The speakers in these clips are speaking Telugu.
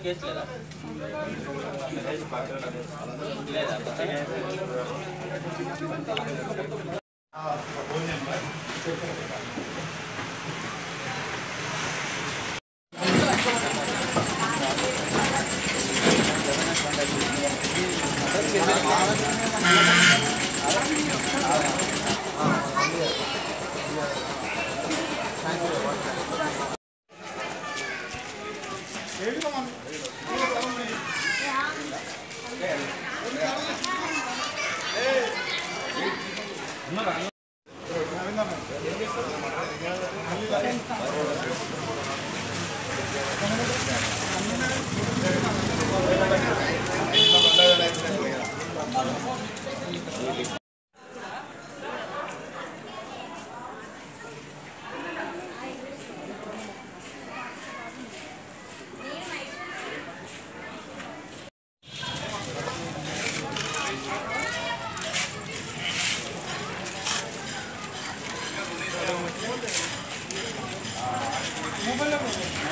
కేసు లేదా లేదా No, no.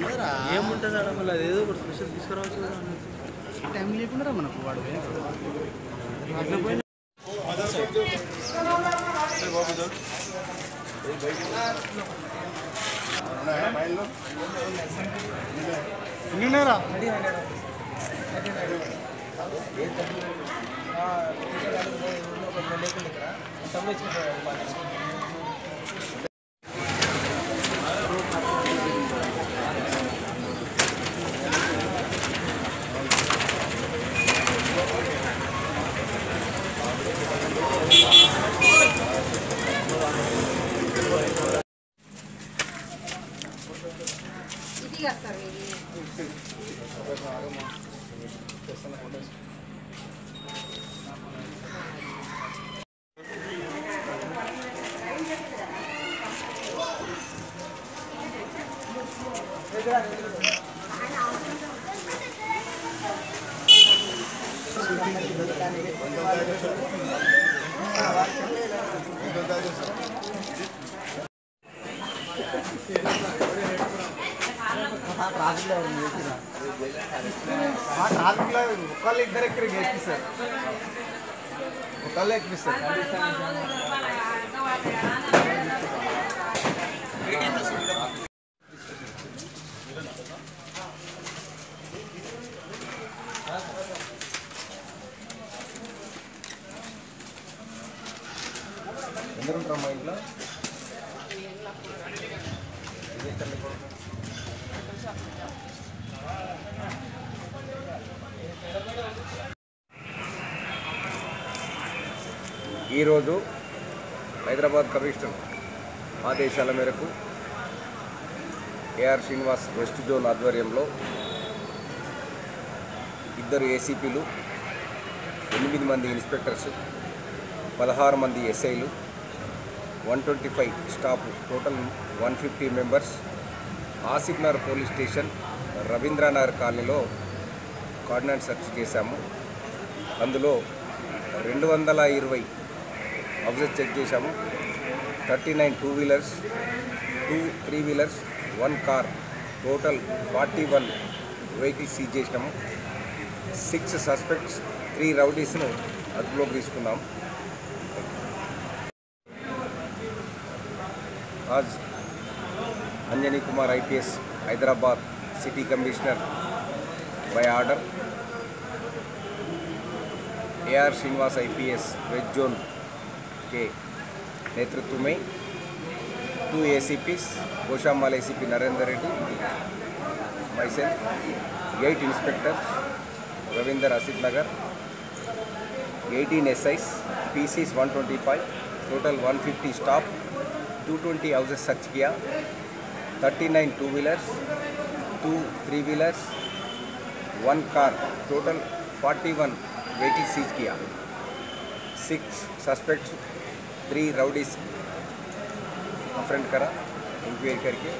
కొత్తగా? ఏముంటుంది ఆడ మళ్ళీ అదేదో ఒకటి స్పెషల్ తీసుకురావచ్చు కదా టైం లేకుండా మనకు వాడు? పోయినా ఎన్నిన్నారా ఇది కాదు సార్ ఇది ట్రాఫిక్లో ఒకళ్ళు ఇద్దరు ఎక్కడికి ఎక్కిస్తారు ఒకళ్ళు ఎక్కిస్తారు ఎందరు ఉంటారు మా ఇంట్లో? ఈరోజు హైదరాబాద్ కమిషనర్ ఆదేశాల మేరకు ఏఆర్ శ్రీనివాస్ వెస్ట్ జోన్ ఆధ్వర్యంలో ఇద్దరు ఏసీపీలు ఎనిమిది మంది ఇన్స్పెక్టర్స్ పదహారు మంది ఎస్ఐలు one twenty five staff total one fifty members Asifnagar police station Ravindranagar కాలనీలో కార్డినెంట్ సెర్చ్ చేశాము. అందులో రెండు వందల ఇరవై హౌసెస్ చెక్ చేశాము thirty nine two wheelers two three wheelers one car total forty one vehicles seize చేసినాము సిక్స్ సస్పెక్ట్స్ త్రీ రౌడీస్ను అదుపులోకి తీసుకున్నాం आज Anjani Kumar IPS Hyderabad city commissioner by order A R Srinivas IPS west zone के नेतृत्व में two ACPs Goshamahal ACP Narendra Reddy myself eight inspectors Ravinder Asif Nagar eighteen S SIs PC one twenty five total one fifty staff two twenty houses search किया thirty nine two wheelers two three wheelers one car total forty one vehicle seize किया। Six suspects three rowdies apprehend करा इंक्वायरी करके